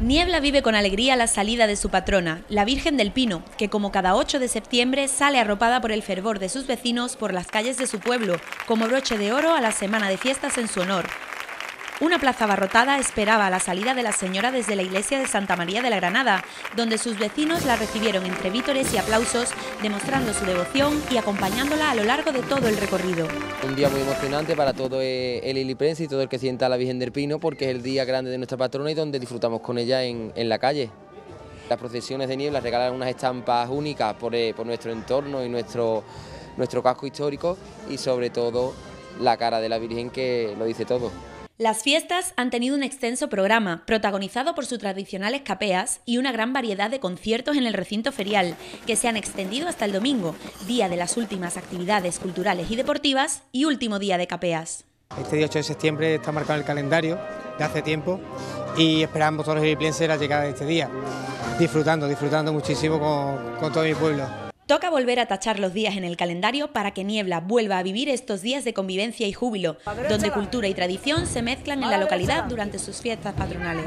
Niebla vive con alegría la salida de su patrona, la Virgen del Pino, que como cada 8 de septiembre sale arropada por el fervor de sus vecinos por las calles de su pueblo, como broche de oro a la semana de fiestas en su honor. Una plaza abarrotada esperaba la salida de la señora desde la iglesia de Santa María de la Granada, donde sus vecinos la recibieron entre vítores y aplausos, demostrando su devoción y acompañándola a lo largo de todo el recorrido. Un día muy emocionante para todo el iliprense y todo el que sienta a la Virgen del Pino, porque es el día grande de nuestra patrona y donde disfrutamos con ella en, la calle. Las procesiones de niebla regalan unas estampas únicas por, eh, por nuestro entorno y nuestro, nuestro casco histórico y sobre todo la cara de la Virgen que lo dice todo. Las fiestas han tenido un extenso programa, protagonizado por sus tradicionales capeas y una gran variedad de conciertos en el recinto ferial, que se han extendido hasta el domingo, día de las últimas actividades culturales y deportivas y último día de capeas. Este día 8 de septiembre está marcado en el calendario de hace tiempo y esperamos todos los iriplienses la llegada de este día, disfrutando, disfrutando muchísimo con, con todo mi pueblo. Toca volver a tachar los días en el calendario para que Niebla vuelva a vivir estos días de convivencia y júbilo, donde cultura y tradición se mezclan en la localidad durante sus fiestas patronales.